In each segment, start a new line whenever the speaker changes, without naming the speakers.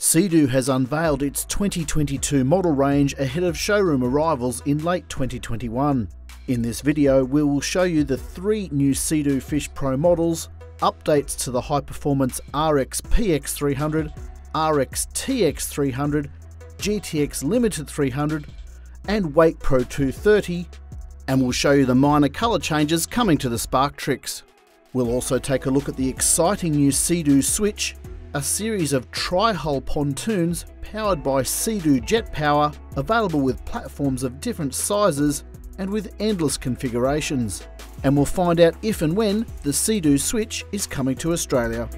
Sea-Doo has unveiled its 2022 model range ahead of showroom arrivals in late 2021. In this video, we will show you the three new Sea-Doo Fish Pro models, updates to the high-performance RXP-X300, RX TX300, GTX Limited 300, and Wake Pro 230, and we'll show you the minor colour changes coming to the Spark Trixx. We'll also take a look at the exciting new Sea-Doo Switch a series of tri-hull pontoons powered by Sea-Doo Jet Power, available with platforms of different sizes and with endless configurations. And we'll find out if and when the Sea-Doo Switch is coming to Australia.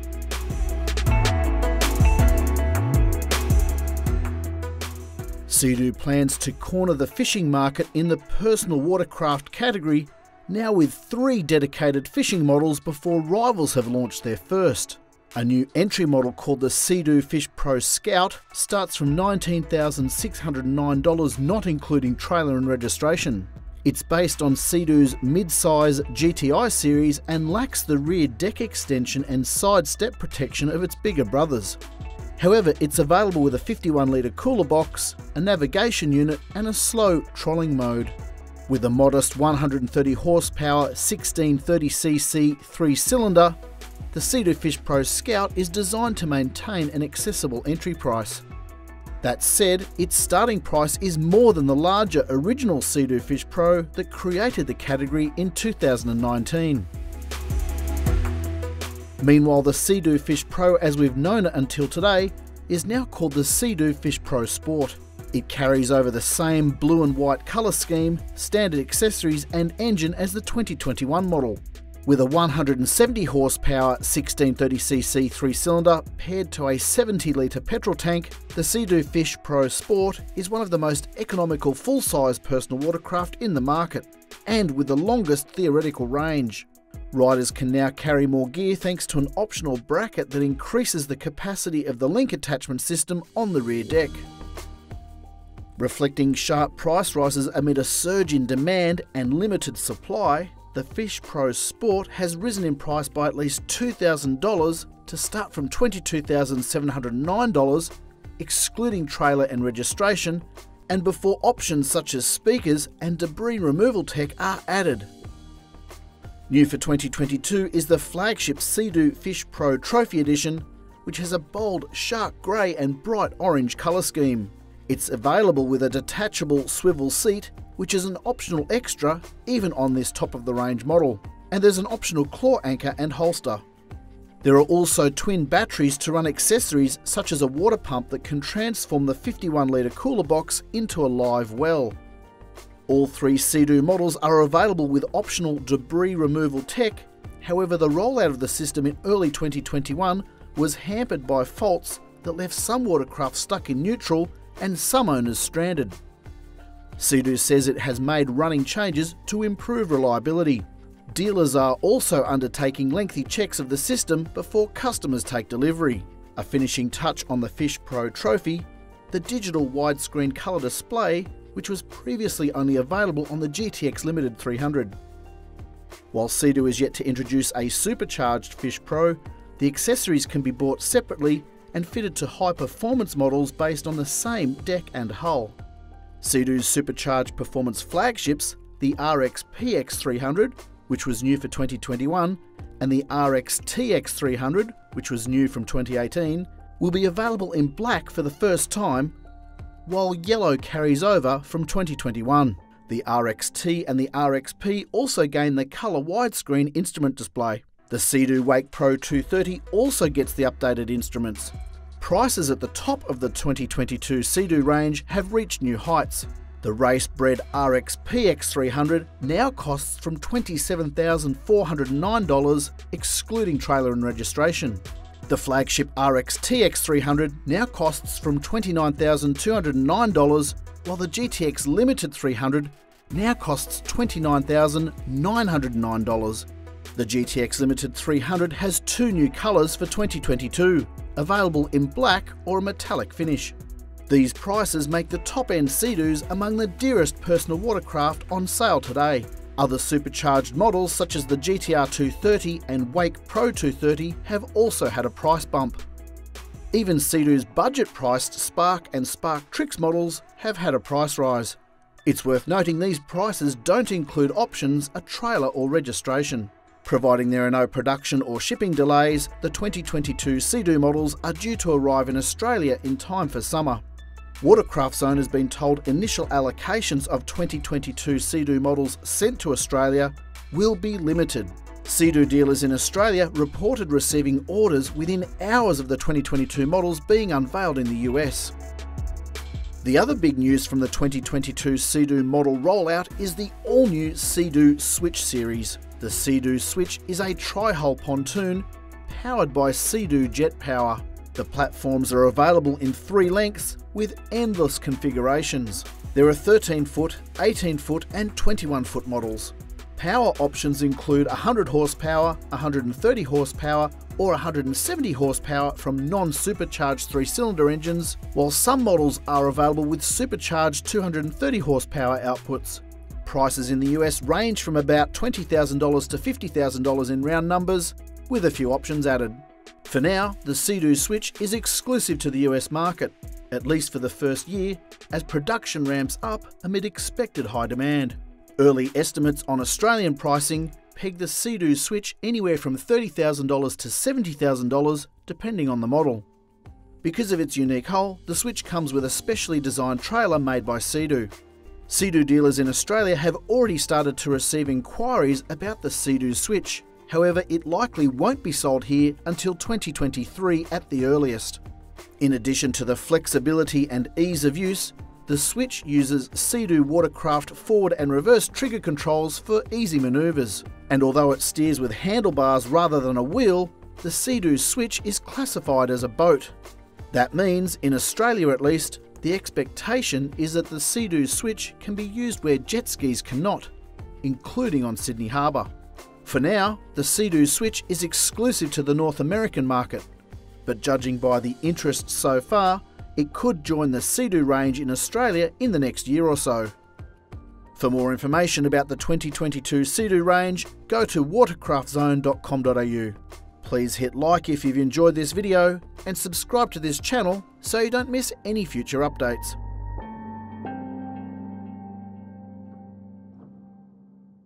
Sea-Doo plans to corner the fishing market in the personal watercraft category, now with three dedicated fishing models before rivals have launched their first. A new entry model called the Sea-Doo Fish Pro Scout starts from $19,609, not including trailer and registration. It's based on Sea-Doo's mid-size GTI series and lacks the rear deck extension and side step protection of its bigger brothers. However, it's available with a 51 litre cooler box, a navigation unit, and a slow trolling mode. With a modest 130 horsepower 1630cc three cylinder, the Sea-Doo Fish Pro Scout is designed to maintain an accessible entry price. That said, its starting price is more than the larger original Sea-Doo Fish Pro that created the category in 2019. Meanwhile, the Sea-Doo Fish Pro as we've known it until today is now called the Sea-Doo Fish Pro Sport. It carries over the same blue and white colour scheme, standard accessories and engine as the 2021 model. With a 170 horsepower 1630cc three cylinder paired to a 70 litre petrol tank, the Sea-Doo Fish Pro Sport is one of the most economical full size personal watercraft in the market, and with the longest theoretical range. Riders can now carry more gear thanks to an optional bracket that increases the capacity of the LinQ attachment system on the rear deck. Reflecting sharp price rises amid a surge in demand and limited supply, the Fish Pro Sport has risen in price by at least $2,000 to start from $22,709, excluding trailer and registration, and before options such as speakers and debris removal tech are added. New for 2022 is the flagship Sea-Doo Fish Pro Trophy Edition, which has a bold, shark grey and bright orange colour scheme. It's available with a detachable swivel seat, which is an optional extra even on this top of the range model, and there's an optional claw anchor and holster. There are also twin batteries to run accessories such as a water pump that can transform the 51 litre cooler box into a live well. All three Sea-Doo models are available with optional debris removal tech, however the rollout of the system in early 2021 was hampered by faults that left some watercraft stuck in neutral and some owners stranded. Sea-Doo says it has made running changes to improve reliability. Dealers are also undertaking lengthy checks of the system before customers take delivery. A finishing touch on the Fish Pro Trophy, the digital widescreen colour display, which was previously only available on the GTX Limited 300. While Sea-Doo is yet to introduce a supercharged Fish Pro, the accessories can be bought separately and fitted to high performance models based on the same deck and hull. Sea-Doo's supercharged performance flagships, the RX PX300, which was new for 2021, and the RXT-X300, which was new from 2018, will be available in black for the first time, while yellow carries over from 2021. The RXT and the RXP also gain the colour widescreen instrument display. The Sea-Doo Wake Pro 230 also gets the updated instruments. Prices at the top of the 2022 Sea-Doo range have reached new heights. The race-bred RXP-X300 now costs from $27,409, excluding trailer and registration. The flagship RXT-X300 now costs from $29,209, while the GTX Limited 300 now costs $29,909. The GTX Limited 300 has two new colours for 2022, available in black or a metallic finish. These prices make the top-end Sea-Doos among the dearest personal watercraft on sale today. Other supercharged models such as the GTR 230 and Wake Pro 230 have also had a price bump. Even Sea-Doo's budget-priced Spark and Spark Trixx models have had a price rise. It's worth noting these prices don't include options, a trailer or registration. Providing there are no production or shipping delays, the 2022 Sea-Doo models are due to arrive in Australia in time for summer. Watercraft Zone has been told initial allocations of 2022 Sea-Doo models sent to Australia will be limited. Sea-Doo dealers in Australia reported receiving orders within hours of the 2022 models being unveiled in the US. The other big news from the 2022 Sea-Doo model rollout is the all-new Sea-Doo Switch series. The Sea-Doo Switch is a tri-hull pontoon powered by Sea-Doo Jet Power. The platforms are available in three lengths with endless configurations. There are 13 foot, 18 foot and 21 foot models. Power options include 100 horsepower, 130 horsepower, or 170 horsepower from non supercharged three cylinder engines, while some models are available with supercharged 230 horsepower outputs. Prices in the US range from about $20,000 to $50,000 in round numbers, with a few options added. For now, the Sea-Doo Switch is exclusive to the US market, at least for the first year, as production ramps up amid expected high demand. Early estimates on Australian pricing peg the Sea-Doo Switch anywhere from $30,000 to $70,000 depending on the model. Because of its unique hull, the Switch comes with a specially designed trailer made by Sea-Doo. Sea-Doo dealers in Australia have already started to receive inquiries about the Sea-Doo Switch, however it likely won't be sold here until 2023 at the earliest. In addition to the flexibility and ease of use, the Switch uses Sea-Doo Watercraft forward and reverse trigger controls for easy manoeuvres. And although it steers with handlebars rather than a wheel, the Sea-Doo Switch is classified as a boat. That means, in Australia at least, the expectation is that the Sea-Doo Switch can be used where jet skis cannot, including on Sydney Harbour. For now, the Sea-Doo Switch is exclusive to the North American market, but judging by the interest so far, it could join the Sea-Doo range in Australia in the next year or so. For more information about the 2022 Sea-Doo range, go to watercraftzone.com.au. Please hit like if you've enjoyed this video and subscribe to this channel so you don't miss any future updates.